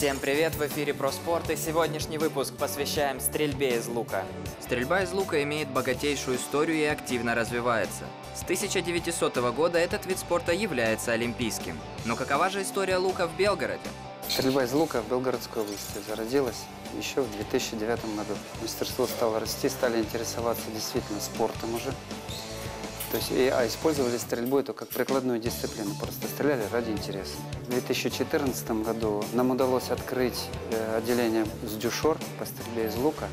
Всем привет! В эфире про спорт и сегодняшний выпуск посвящаем стрельбе из лука. Стрельба из лука имеет богатейшую историю и активно развивается. С 1900 года этот вид спорта является олимпийским. Но какова же история лука в Белгороде? Стрельба из лука в Белгородской области зародилась еще в 2009 году. Мастерство стало расти, стали интересоваться действительно спортом уже. То есть, а использовали стрельбу эту как прикладную дисциплину, просто стреляли ради интереса. В 2014 году нам удалось открыть э, отделение с дюшор по стрельбе из лука.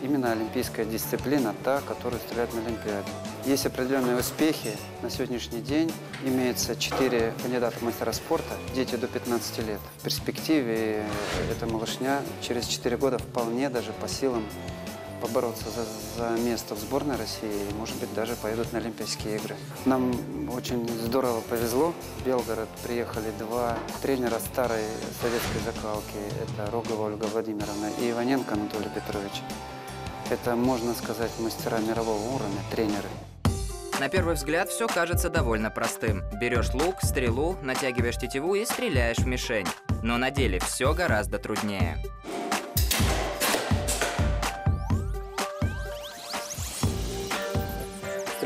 Именно олимпийская дисциплина, та, которую стреляют на Олимпиаде. Есть определенные успехи. На сегодняшний день имеется 4 кандидата мастера спорта, дети до 15 лет. В перспективе э, эта малышня через 4 года вполне даже по силам побороться за, за место в сборной России и, может быть, даже поедут на Олимпийские игры. Нам очень здорово повезло. В Белгород приехали два тренера старой советской закалки. Это Рогова Ольга Владимировна и Иваненко Анатолий Петрович. Это, можно сказать, мастера мирового уровня, тренеры. На первый взгляд все кажется довольно простым. Берешь лук, стрелу, натягиваешь тетиву и стреляешь в мишень. Но на деле все гораздо труднее.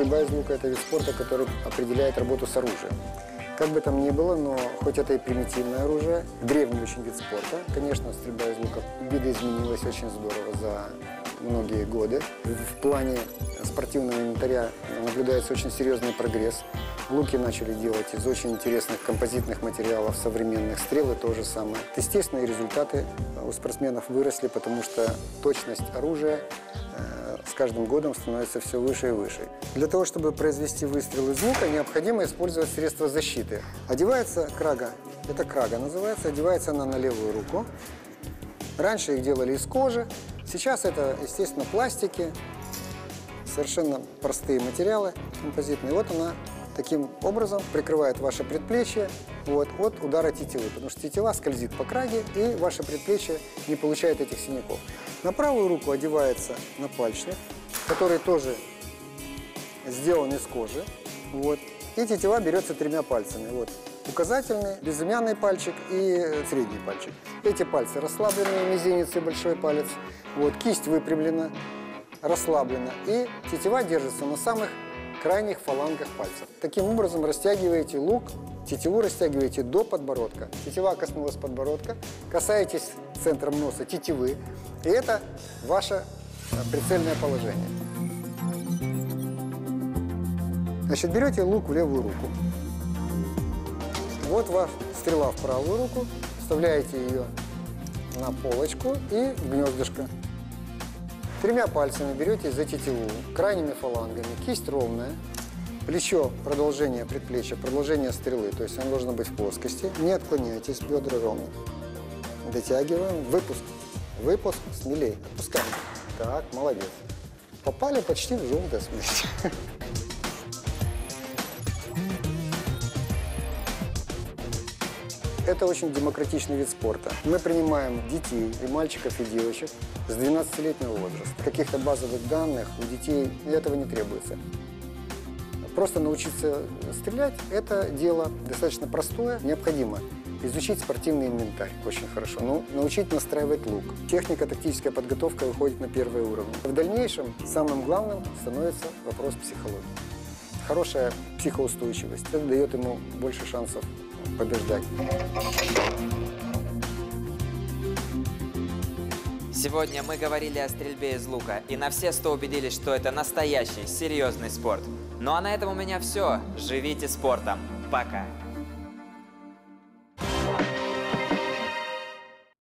Стрельба из лука – это вид спорта, который определяет работу с оружием. Как бы там ни было, но хоть это и примитивное оружие, древний очень вид спорта. Конечно, стрельба из лука видоизменилась очень здорово за многие годы. В плане спортивного инвентаря наблюдается очень серьезный прогресс. Луки начали делать из очень интересных композитных материалов, современных стрелы то же самое. Естественно, и результаты у спортсменов выросли, потому что точность оружия э, с каждым годом становится все выше и выше. Для того, чтобы произвести выстрел из лука, необходимо использовать средства защиты. Одевается крага, это крага называется, одевается она на левую руку. Раньше их делали из кожи, сейчас это, естественно, пластики, совершенно простые материалы композитные. Вот она таким образом прикрывает ваше предплечье вот, от удара тетивы, потому что тетива скользит по краге, и ваше предплечье не получает этих синяков. На правую руку одевается напальчник, который тоже сделан из кожи. Вот. И тетива берется тремя пальцами. Вот. Указательный, безымянный пальчик и средний пальчик. Эти пальцы расслаблены, мизинец и большой палец. Вот. Кисть выпрямлена, расслаблена. И тетива держится на самых крайних фалангах пальцев. Таким образом растягиваете лук, тетиву растягиваете до подбородка. Тетива коснулась подбородка, касаетесь центром носа тетивы, и это ваше э, прицельное положение. Значит, берете лук в левую руку. Вот ваша стрела в правую руку, вставляете ее на полочку и в гнездышко. Тремя пальцами берете за тетиву, крайними фалангами, кисть ровная, плечо продолжение предплечья, продолжение стрелы, то есть оно должно быть в плоскости. Не отклоняйтесь, бедра ровно. Дотягиваем, выпуск, выпуск, смелее, отпускаем. Так, молодец. Попали почти в желтое смесь. Это очень демократичный вид спорта. Мы принимаем детей, и мальчиков, и девочек с 12-летнего возраста. Каких-то базовых данных у детей этого не требуется. Просто научиться стрелять – это дело достаточно простое. Необходимо изучить спортивный инвентарь очень хорошо, ну, научить настраивать лук. Техника, тактическая подготовка выходит на первый уровень. В дальнейшем самым главным становится вопрос психологии. Хорошая психоустойчивость. Это дает ему больше шансов побеждать. Сегодня мы говорили о стрельбе из лука, и на все сто убедились, что это настоящий, серьезный спорт. Ну а на этом у меня все. Живите спортом. Пока.